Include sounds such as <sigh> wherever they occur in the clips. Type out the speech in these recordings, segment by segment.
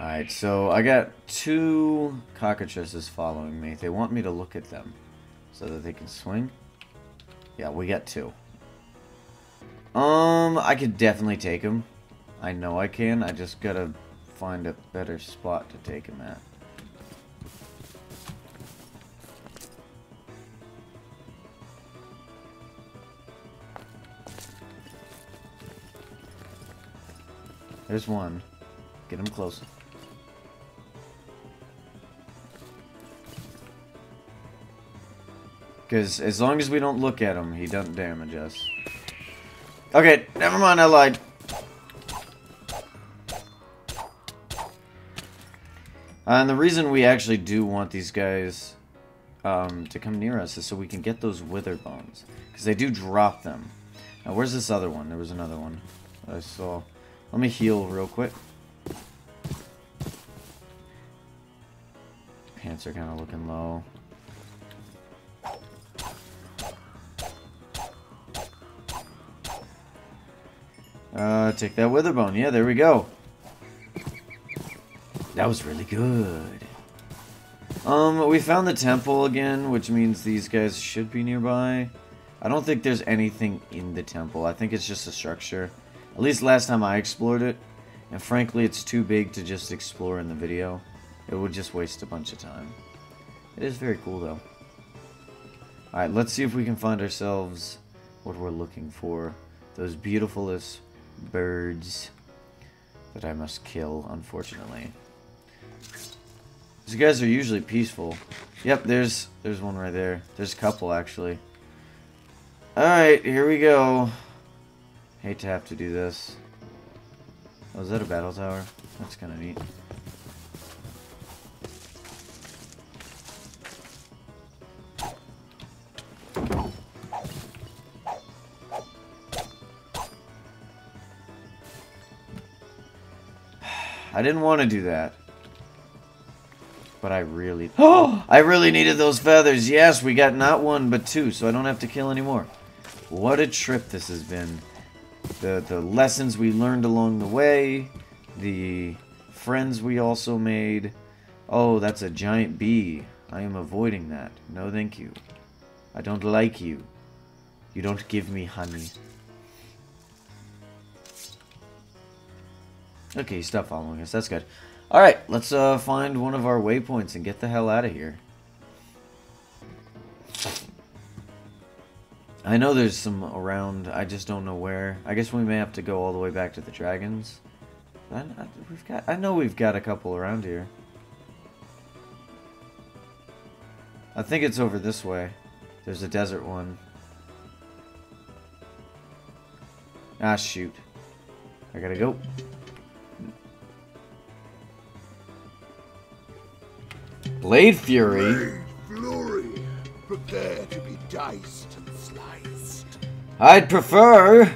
Alright, so I got two cockatrices following me. They want me to look at them so that they can swing. Yeah, we got two. Um, I could definitely take them. I know I can. I just gotta find a better spot to take them at. There's one. Get him close. Because as long as we don't look at him, he doesn't damage us. Okay, never mind, I lied. Uh, and the reason we actually do want these guys um, to come near us is so we can get those wither bones. Because they do drop them. Now, where's this other one? There was another one I saw. Let me heal real quick. Pants are kind of looking low. Uh, take that witherbone. Yeah, there we go. That was really good. Um, we found the temple again, which means these guys should be nearby. I don't think there's anything in the temple. I think it's just a structure. At least last time I explored it. And frankly, it's too big to just explore in the video. It would just waste a bunch of time. It is very cool, though. Alright, let's see if we can find ourselves what we're looking for. Those beautifulest birds that I must kill, unfortunately. These guys are usually peaceful. Yep, there's there's one right there. There's a couple, actually. Alright, here we go. Hate to have to do this. Oh, is that a battle tower? That's kind of neat. I didn't want to do that. But I really... Oh! <gasps> I really needed those feathers. Yes, we got not one, but two, so I don't have to kill anymore. What a trip this has been. The, the lessons we learned along the way. The friends we also made. Oh, that's a giant bee. I am avoiding that. No, thank you. I don't like you. You don't give me honey. Okay, stop following us. That's good. Alright, let's uh, find one of our waypoints and get the hell out of here. I know there's some around. I just don't know where. I guess we may have to go all the way back to the dragons. I, I, we've got. I know we've got a couple around here. I think it's over this way. There's a desert one. Ah, shoot. I gotta go. Blade Fury? Blade prepare to be diced and sliced. I'd prefer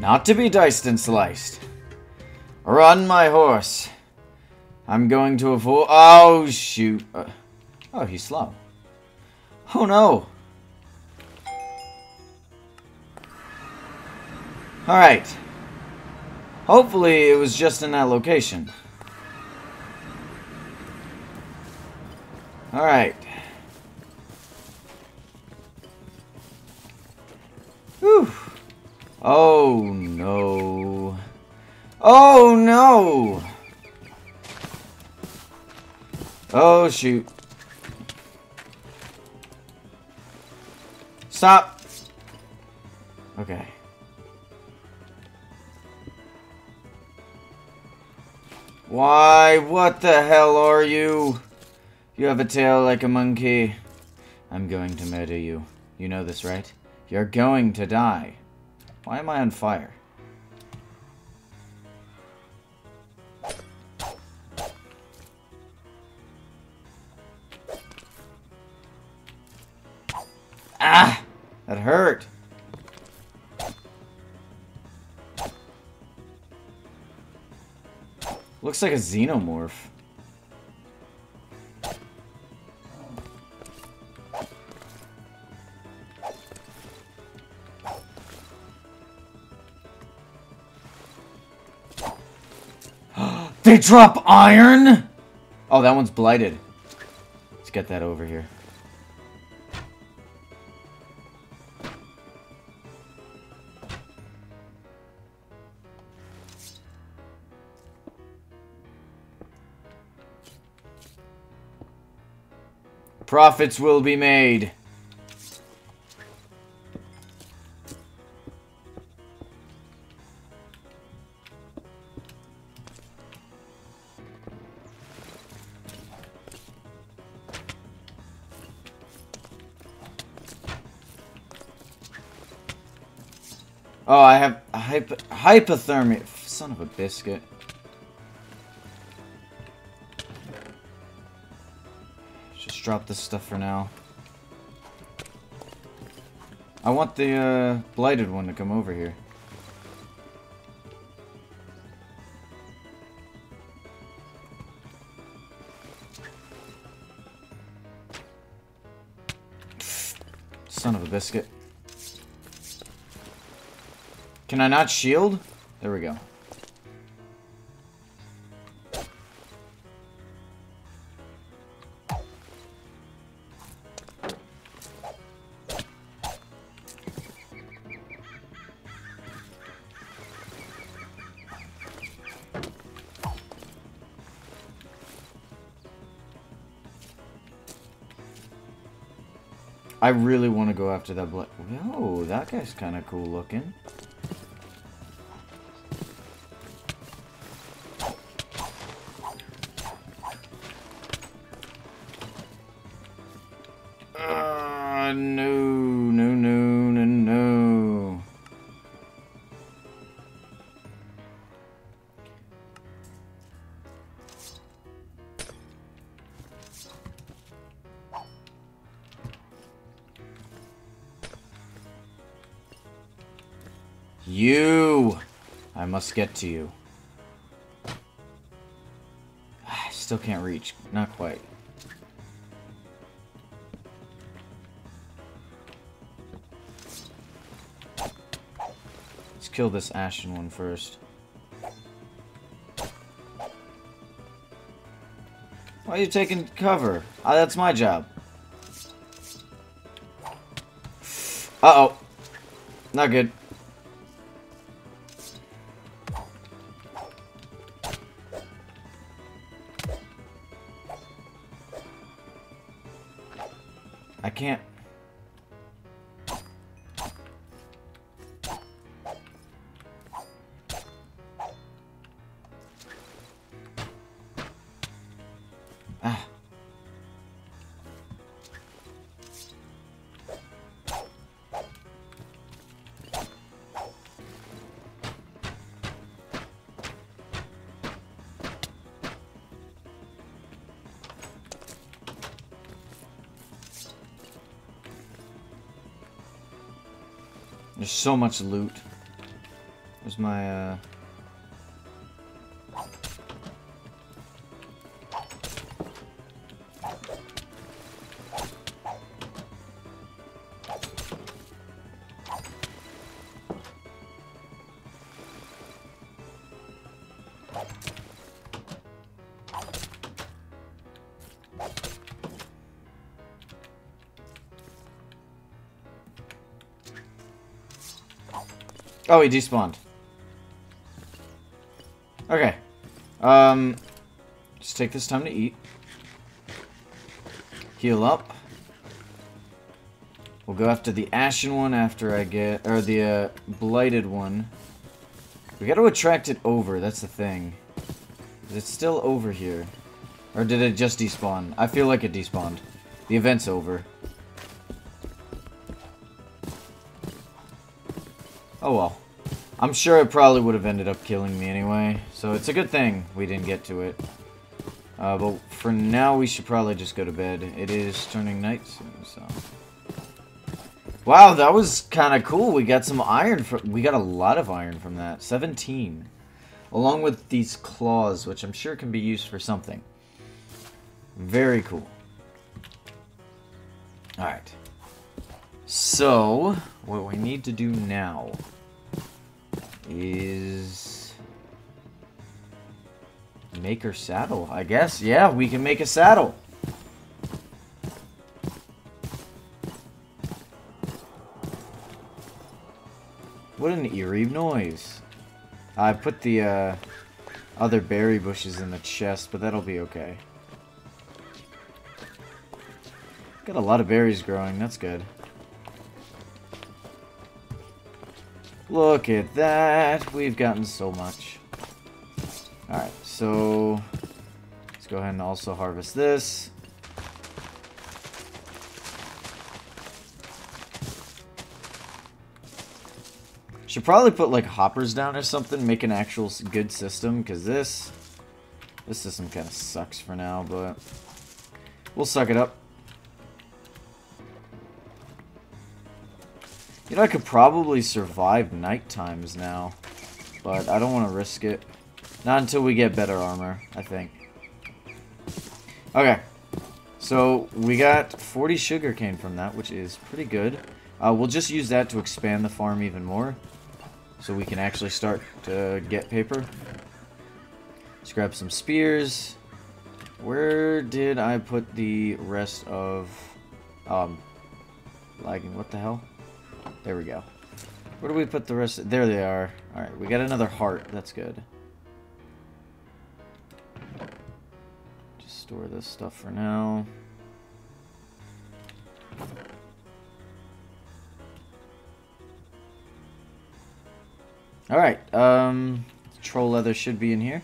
not to be diced and sliced. Run, my horse. I'm going to avoid. Oh, shoot. Uh, oh, he's slow. Oh, no. Alright. Hopefully, it was just in that location. Alright. Whew. Oh no. Oh no! Oh shoot. Stop! Okay. Why? What the hell are you? You have a tail like a monkey. I'm going to murder you. You know this, right? You're going to die. Why am I on fire? Ah! That hurt. Looks like a xenomorph. They drop iron? Oh, that one's blighted. Let's get that over here. Profits will be made. Oh, I have hypo hypothermia. Son of a biscuit. Just drop this stuff for now. I want the uh, blighted one to come over here. Son of a biscuit. Can I not shield? There we go. I really want to go after that blood. Oh, Yo, that guy's kind of cool looking. Get to you. I <sighs> still can't reach. Not quite. Let's kill this ashen one first. Why are you taking cover? Ah, that's my job. Uh-oh. Not good. So much loot. There's my, uh... Oh, he despawned. Okay. Um, just take this time to eat. Heal up. We'll go after the ashen one after I get, or the uh, blighted one. We gotta attract it over, that's the thing. Is it still over here? Or did it just despawn? I feel like it despawned. The event's over. Well. I'm sure it probably would have ended up killing me anyway, so it's a good thing we didn't get to it. Uh, but for now, we should probably just go to bed. It is turning night soon, so... Wow, that was kind of cool. We got some iron. From, we got a lot of iron from that. 17. Along with these claws, which I'm sure can be used for something. Very cool. Alright. So, what we need to do now is Make her saddle, I guess. Yeah, we can make a saddle. What an eerie noise. I put the uh, other berry bushes in the chest, but that'll be okay. Got a lot of berries growing, that's good. Look at that, we've gotten so much. Alright, so let's go ahead and also harvest this. Should probably put like hoppers down or something, make an actual good system, because this, this system kind of sucks for now, but we'll suck it up. You know, I could probably survive night times now, but I don't want to risk it. Not until we get better armor, I think. Okay, so we got 40 sugarcane from that, which is pretty good. Uh, we'll just use that to expand the farm even more. So we can actually start to get paper. Let's grab some spears. Where did I put the rest of... Um, lagging, what the hell? There we go. Where do we put the rest? There they are. Alright, we got another heart. That's good. Just store this stuff for now. Alright, um, troll leather should be in here.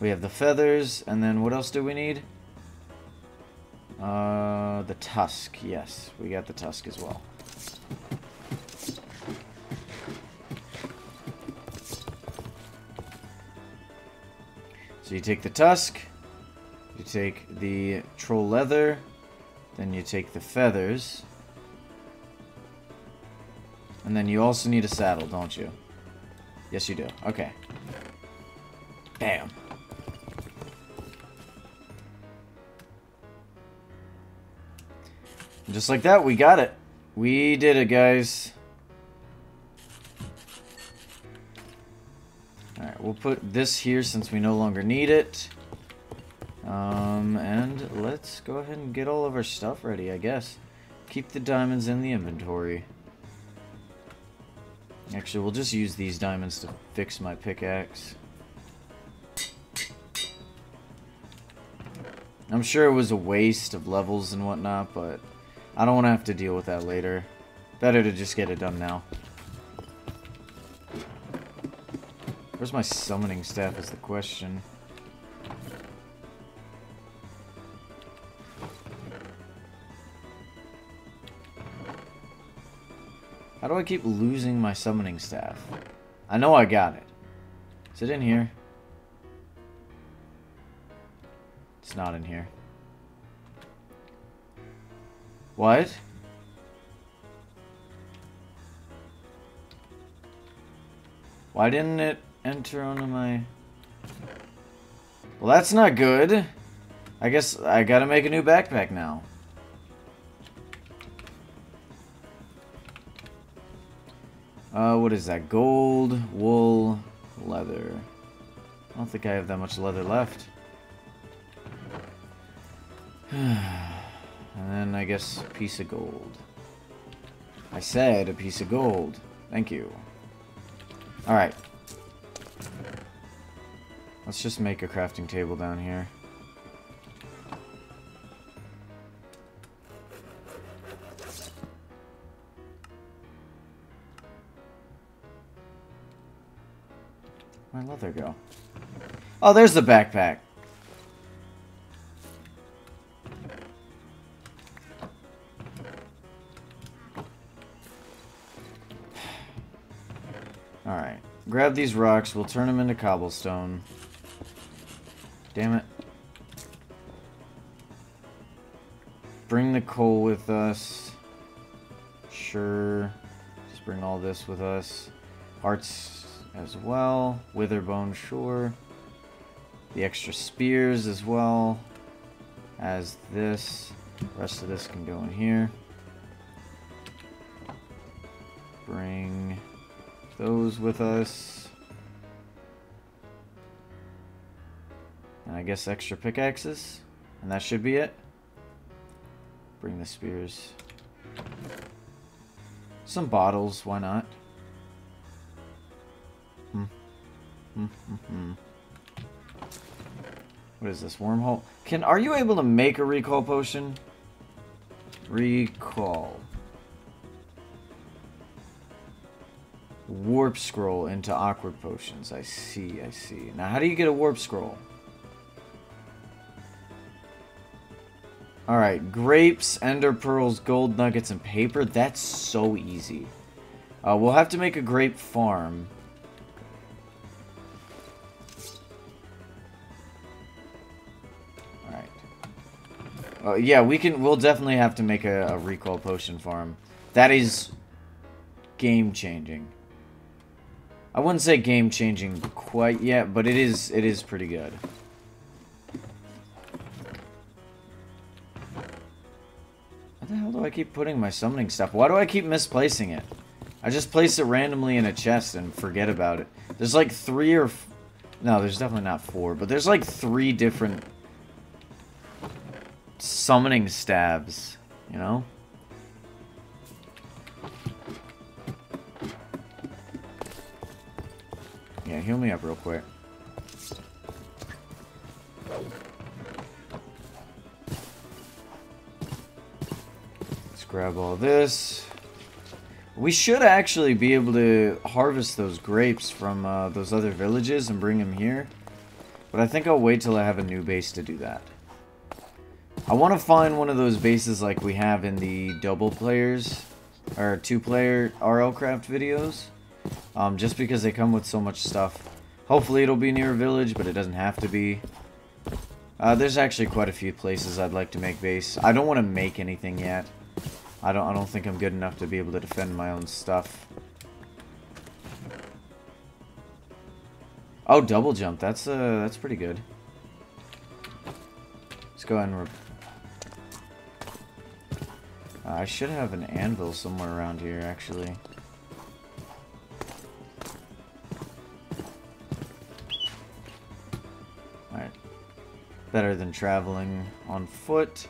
We have the feathers, and then what else do we need? Uh, the tusk, yes, we got the tusk as well. So you take the tusk, you take the troll leather, then you take the feathers, and then you also need a saddle, don't you? Yes, you do. Okay. Bam. just like that, we got it. We did it, guys. Put this here since we no longer need it. Um, and let's go ahead and get all of our stuff ready, I guess. Keep the diamonds in the inventory. Actually, we'll just use these diamonds to fix my pickaxe. I'm sure it was a waste of levels and whatnot, but I don't want to have to deal with that later. Better to just get it done now. Where's my summoning staff is the question. How do I keep losing my summoning staff? I know I got it. Is it in here? It's not in here. What? Why didn't it enter onto my... Well, that's not good. I guess I gotta make a new backpack now. Uh, what is that? Gold, wool, leather. I don't think I have that much leather left. <sighs> and then I guess a piece of gold. I said a piece of gold. Thank you. Alright. Let's just make a crafting table down here. Where'd leather go? Oh, there's the backpack. <sighs> Alright. Grab these rocks. We'll turn them into cobblestone. Damn it. Bring the coal with us. Sure. Just bring all this with us. Hearts as well. Witherbone, sure. The extra spears as well as this. The rest of this can go in here. Bring those with us. I guess extra pickaxes. And that should be it. Bring the spears. Some bottles, why not? Hmm. Hmm, hmm, hmm. What is this, wormhole? Can, are you able to make a recall potion? Recall. Warp scroll into awkward potions. I see, I see. Now, how do you get a warp scroll? Alright, grapes, ender pearls, gold nuggets, and paper. That's so easy. Uh, we'll have to make a grape farm. Alright. Uh, yeah, we can. We'll definitely have to make a, a recall potion farm. That is game-changing. I wouldn't say game-changing quite yet, but it is. It is pretty good. Do I keep putting my summoning stuff? Why do I keep misplacing it? I just place it randomly in a chest and forget about it. There's like three or... no, there's definitely not four, but there's like three different summoning stabs, you know? Yeah, heal me up real quick. Grab all this. We should actually be able to harvest those grapes from uh, those other villages and bring them here. But I think I'll wait till I have a new base to do that. I want to find one of those bases like we have in the double players, or two-player RLCraft videos. Um, just because they come with so much stuff. Hopefully it'll be near a village, but it doesn't have to be. Uh, there's actually quite a few places I'd like to make base. I don't want to make anything yet. I don't I don't think I'm good enough to be able to defend my own stuff. Oh, double jump. That's uh that's pretty good. Let's go ahead and uh, I should have an anvil somewhere around here actually. Alright. Better than traveling on foot.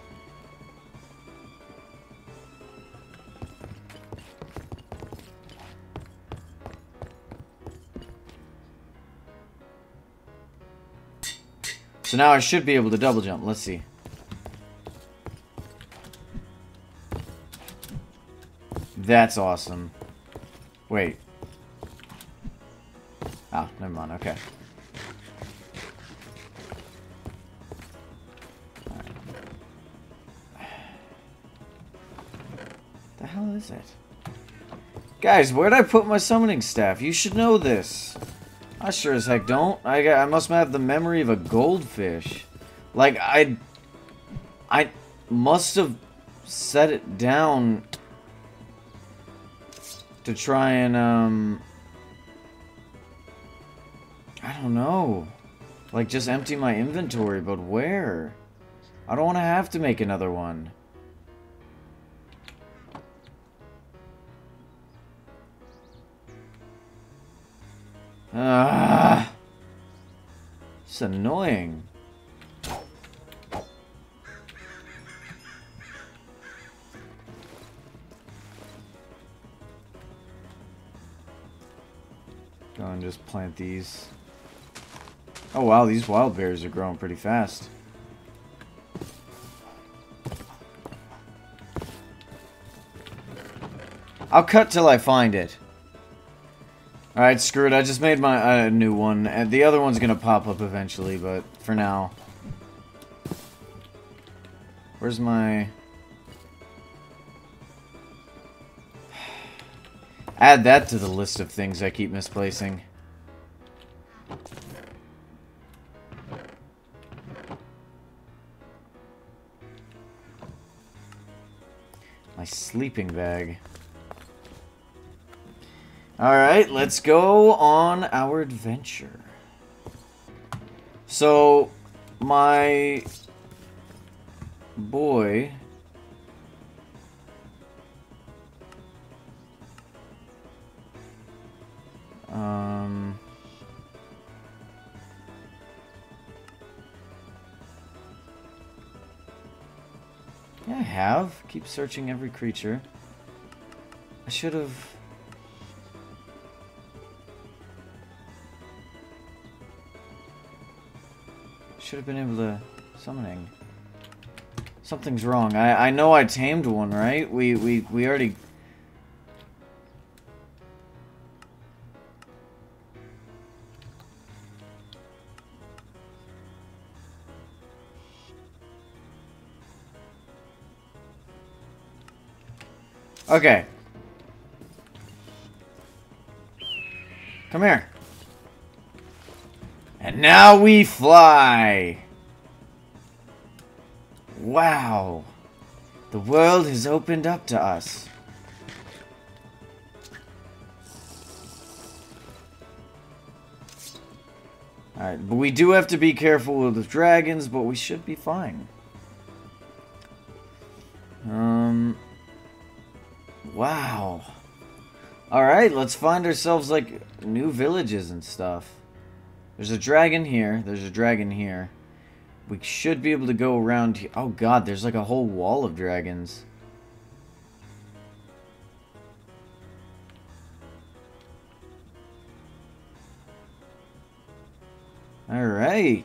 Now I should be able to double jump. Let's see. That's awesome. Wait. Ah, never mind. Okay. The hell is it? Guys, where'd I put my summoning staff? You should know this. I sure as heck don't. I I must have the memory of a goldfish. Like I I must have set it down to try and um I don't know. Like just empty my inventory, but where? I don't want to have to make another one. Ah, it's annoying. Go and just plant these. Oh wow, these wild berries are growing pretty fast. I'll cut till I find it. Alright, screw it. I just made my uh, new one. And the other one's gonna pop up eventually, but for now. Where's my... Add that to the list of things I keep misplacing. My sleeping bag. Alright, let's go on our adventure. So, my boy um yeah, I have. Keep searching every creature. I should have Should have been able to... Summoning. Something's wrong. I, I know I tamed one, right? We, we, we already... Okay. Come here. And now we fly! Wow. The world has opened up to us. Alright, but we do have to be careful with the dragons, but we should be fine. Um... Wow. Alright, let's find ourselves, like, new villages and stuff. There's a dragon here. There's a dragon here. We should be able to go around here. Oh god, there's like a whole wall of dragons. Alright.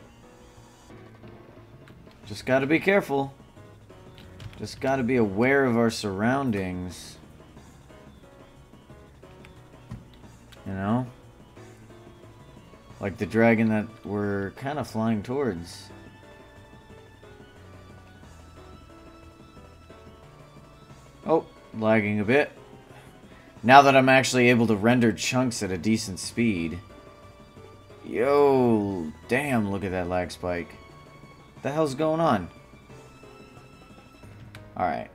Just gotta be careful. Just gotta be aware of our surroundings. You know? Like the dragon that we're kind of flying towards. Oh, lagging a bit. Now that I'm actually able to render chunks at a decent speed. Yo, damn, look at that lag spike. What the hell's going on? Alright.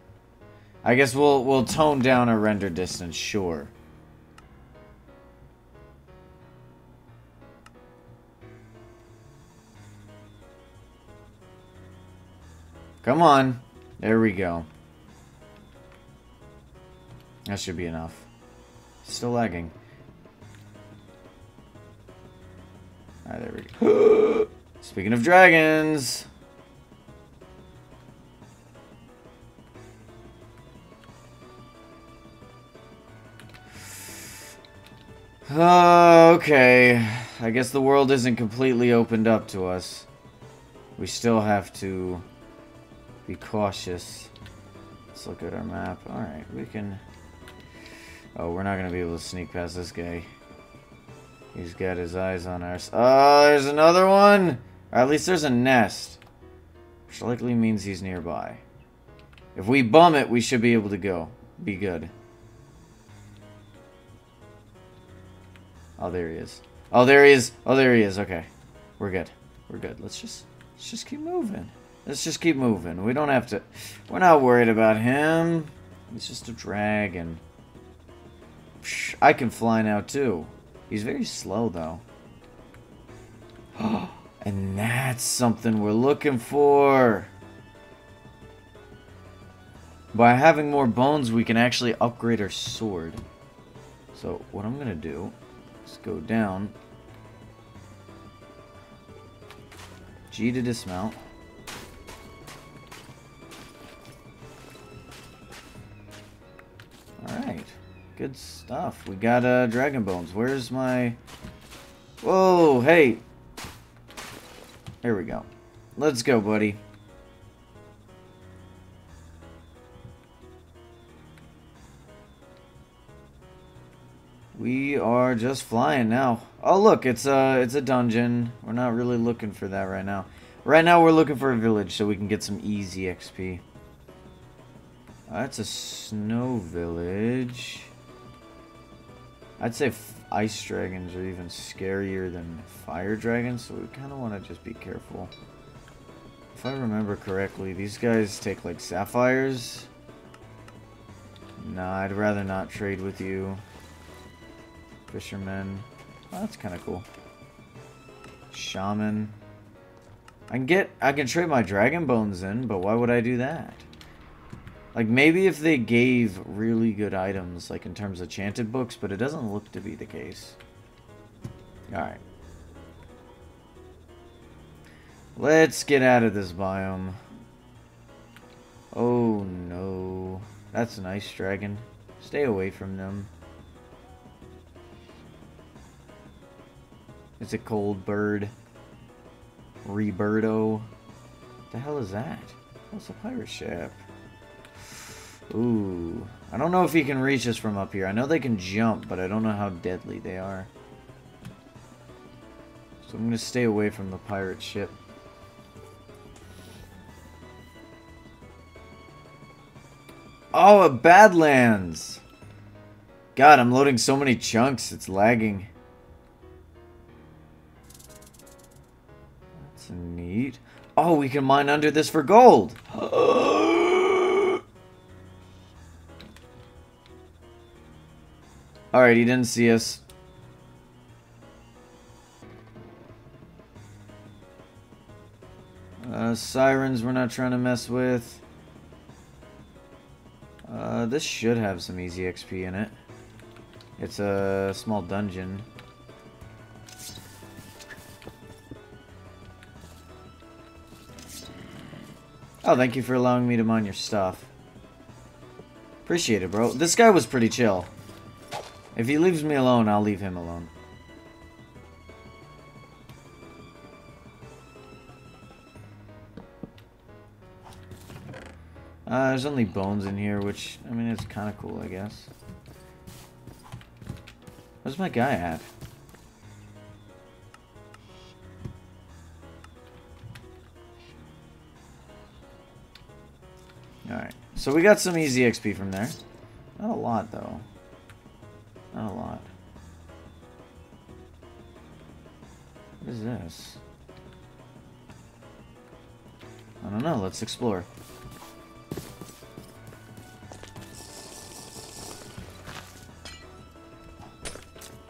I guess we'll we'll tone down our render distance, sure. Come on. There we go. That should be enough. Still lagging. Alright, there we go. <gasps> Speaking of dragons. Uh, okay. I guess the world isn't completely opened up to us. We still have to be cautious. Let's look at our map. Alright, we can... Oh, we're not going to be able to sneak past this guy. He's got his eyes on us. Oh, there's another one! Or at least there's a nest. Which likely means he's nearby. If we bum it, we should be able to go. Be good. Oh, there he is. Oh, there he is. Oh, there he is. Okay. We're good. We're good. Let's just, let's just keep moving. Let's just keep moving. We don't have to... We're not worried about him. He's just a dragon. I can fly now, too. He's very slow, though. <gasps> and that's something we're looking for. By having more bones, we can actually upgrade our sword. So, what I'm going to do is go down. G to dismount. Good stuff. We got uh, Dragon Bones. Where's my... Whoa, hey! There we go. Let's go, buddy. We are just flying now. Oh, look, it's a, it's a dungeon. We're not really looking for that right now. Right now, we're looking for a village so we can get some easy XP. That's a snow village. I'd say ice dragons are even scarier than fire dragons, so we kind of want to just be careful. If I remember correctly, these guys take like sapphires. Nah, I'd rather not trade with you. Fisherman. That's kind of cool. Shaman. I can get, I can trade my dragon bones in, but why would I do that? Like, maybe if they gave really good items, like in terms of chanted books, but it doesn't look to be the case. Alright. Let's get out of this biome. Oh no. That's a nice, dragon. Stay away from them. It's a cold bird. Rebirdo. The hell is that? That's a pirate ship. Ooh. I don't know if he can reach us from up here. I know they can jump, but I don't know how deadly they are. So I'm going to stay away from the pirate ship. Oh, a Badlands! God, I'm loading so many chunks, it's lagging. That's neat. Oh, we can mine under this for gold! <gasps> <gasps> Alright, he didn't see us. Uh, sirens we're not trying to mess with. Uh, this should have some easy XP in it. It's a small dungeon. Oh, thank you for allowing me to mine your stuff. Appreciate it, bro. This guy was pretty chill. If he leaves me alone, I'll leave him alone. Uh, there's only bones in here, which, I mean, it's kind of cool, I guess. Where's my guy at? Alright, so we got some easy XP from there. Not a lot, though. Not a lot. What is this? I don't know, let's explore.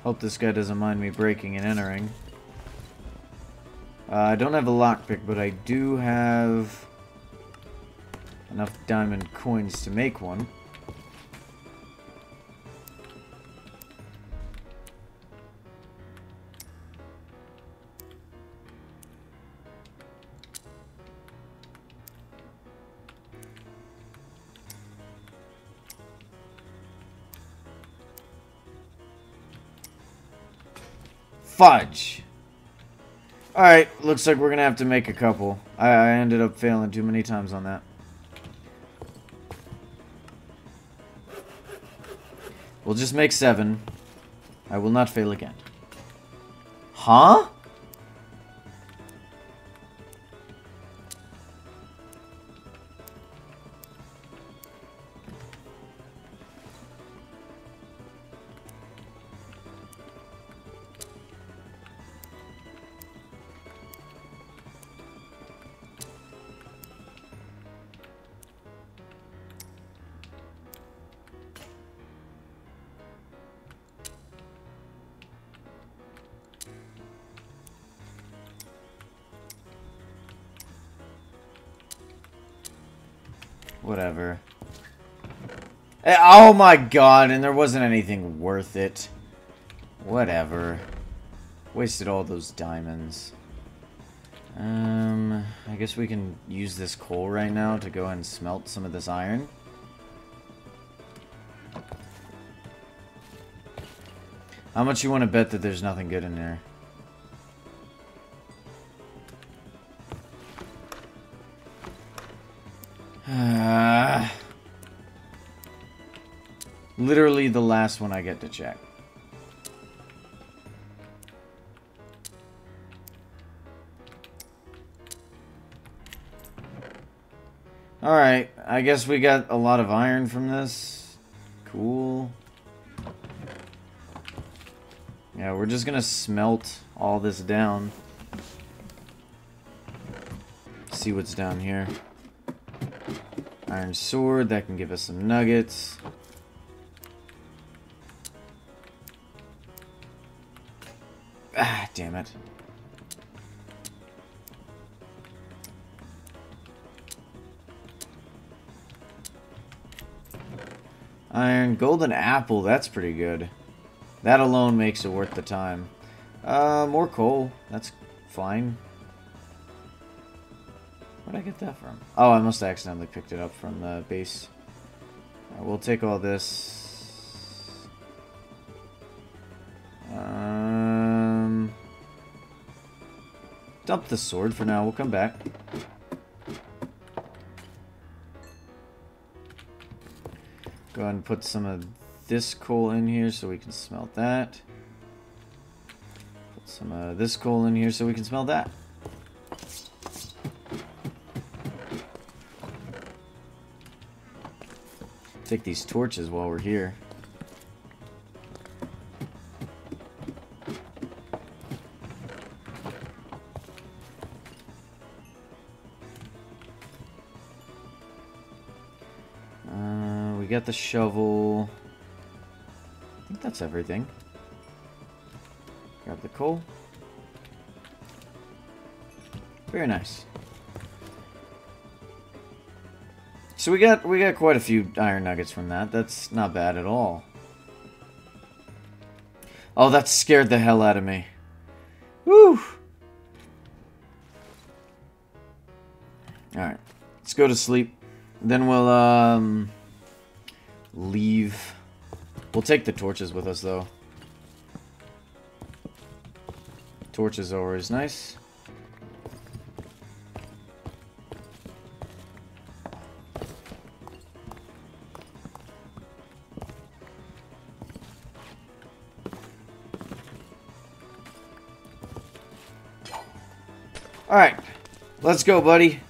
Hope this guy doesn't mind me breaking and entering. Uh, I don't have a lockpick, but I do have enough diamond coins to make one. Fudge. Alright, looks like we're gonna have to make a couple. I, I ended up failing too many times on that. We'll just make seven. I will not fail again. Huh? Whatever. Eh, oh my god, and there wasn't anything worth it. Whatever. Wasted all those diamonds. Um, I guess we can use this coal right now to go and smelt some of this iron. How much you want to bet that there's nothing good in there? The last one I get to check. Alright, I guess we got a lot of iron from this. Cool. Yeah, we're just gonna smelt all this down. See what's down here. Iron sword, that can give us some nuggets. Ah, damn it. Iron, golden apple, that's pretty good. That alone makes it worth the time. Uh, more coal, that's fine. Where'd I get that from? Oh, I must have accidentally picked it up from the base. Right, we'll take all this. Dump the sword for now. We'll come back. Go ahead and put some of this coal in here so we can smelt that. Put some of this coal in here so we can smell that. Take these torches while we're here. The shovel. I think that's everything. Grab the coal. Very nice. So we got we got quite a few iron nuggets from that. That's not bad at all. Oh, that scared the hell out of me. Woo! Alright. Let's go to sleep. Then we'll um leave. We'll take the torches with us though. Torches are always nice. Alright. Let's go, buddy.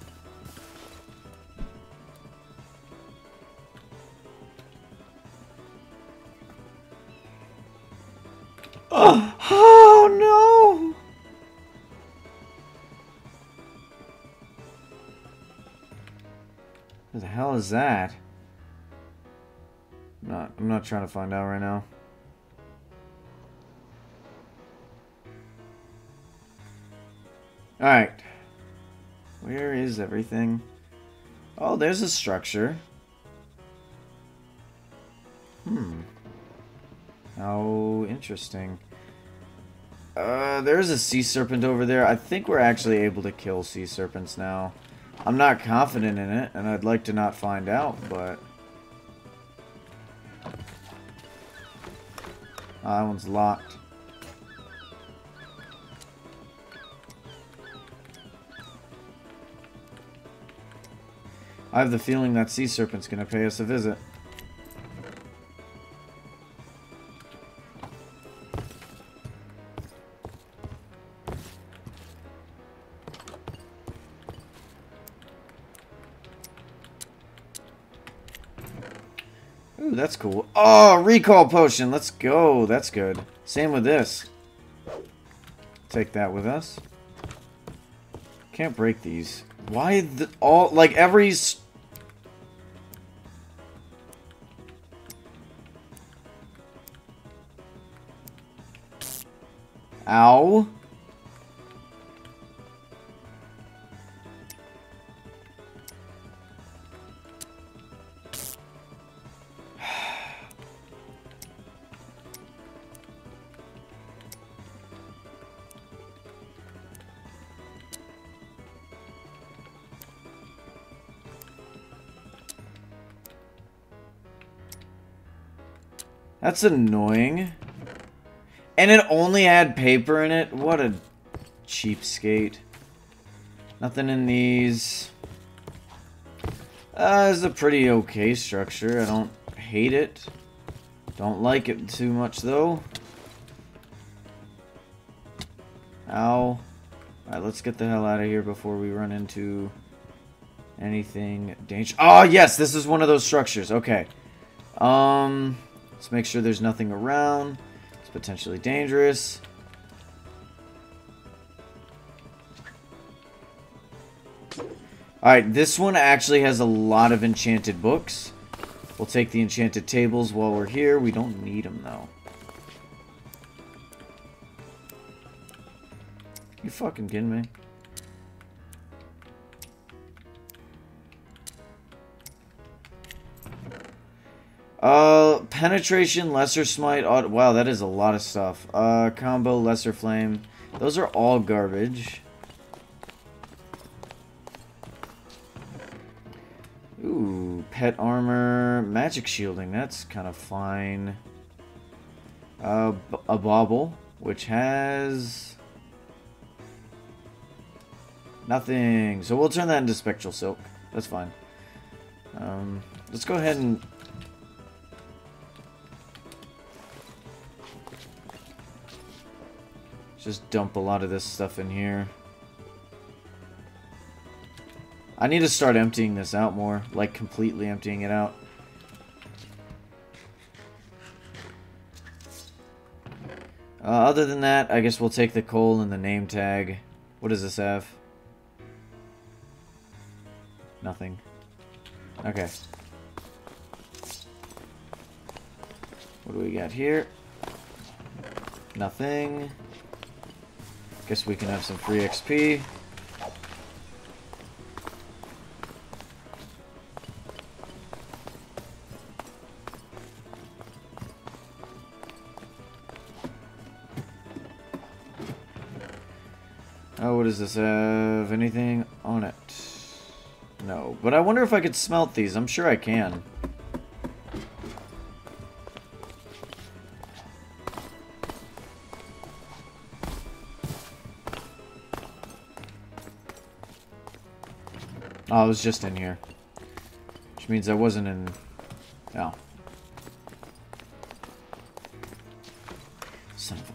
Not, I'm not trying to find out right now. Alright. Where is everything? Oh, there's a structure. Hmm. How interesting. Uh, there's a sea serpent over there. I think we're actually able to kill sea serpents now. I'm not confident in it, and I'd like to not find out, but... That one's locked. I have the feeling that sea serpent's gonna pay us a visit. That's cool. Oh, recall potion. Let's go. That's good. Same with this. Take that with us. Can't break these. Why the, all, like every... Ow. That's annoying. And it only had paper in it? What a cheapskate. Nothing in these. Uh, it's a pretty okay structure. I don't hate it. Don't like it too much, though. Ow. Alright, let's get the hell out of here before we run into anything dangerous. Oh, yes! This is one of those structures. Okay. Um... Let's make sure there's nothing around. It's potentially dangerous. Alright, this one actually has a lot of enchanted books. We'll take the enchanted tables while we're here. We don't need them, though. You fucking kidding me? Uh, penetration, lesser smite, auto wow, that is a lot of stuff. Uh, combo, lesser flame. Those are all garbage. Ooh, pet armor, magic shielding, that's kind of fine. Uh, a bauble, which has... Nothing. So we'll turn that into spectral silk. That's fine. Um, let's go ahead and... Just dump a lot of this stuff in here. I need to start emptying this out more. Like, completely emptying it out. Uh, other than that, I guess we'll take the coal and the name tag. What does this have? Nothing. Okay. What do we got here? Nothing. Guess we can have some free XP. Oh, what does this have? Anything on it? No. But I wonder if I could smelt these. I'm sure I can. Oh, I was just in here. Which means I wasn't in... Oh. Son of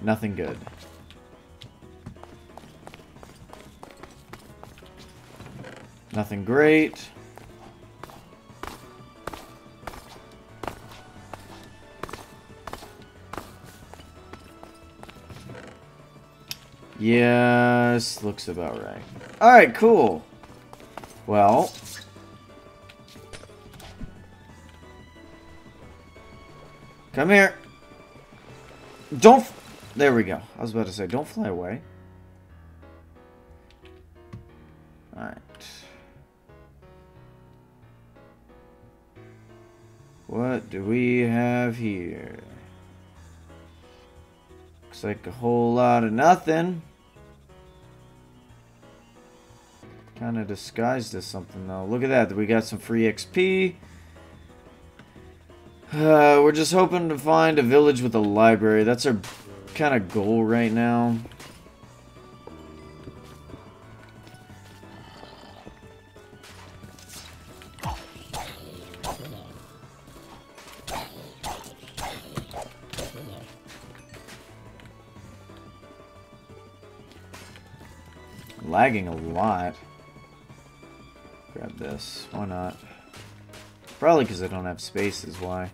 a Nothing good. Nothing great. Yes, looks about right. Alright, cool. Well. Come here. Don't... There we go. I was about to say, don't fly away. Alright. What do we have here? Looks like a whole lot of nothing. Kind of disguised as something though. Look at that. We got some free XP. Uh, we're just hoping to find a village with a library. That's our kind of goal right now. Lagging a lot. This. Why not? Probably because I don't have space is why.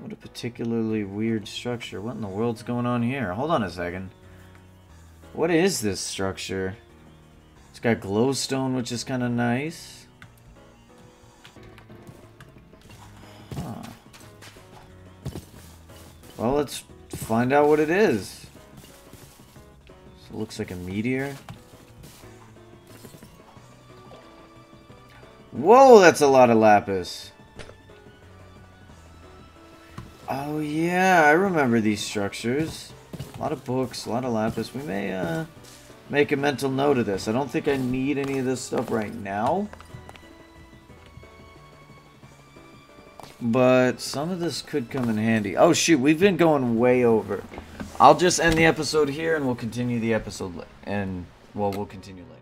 What a particularly weird structure. What in the world's going on here? Hold on a second. What is this structure? It's got glowstone, which is kind of nice. Huh. Well, let's find out what it is. Looks like a meteor. Whoa, that's a lot of lapis. Oh yeah, I remember these structures. A lot of books, a lot of lapis. We may uh, make a mental note of this. I don't think I need any of this stuff right now. But some of this could come in handy. Oh shoot, we've been going way over. I'll just end the episode here and we'll continue the episode and well, we'll continue later.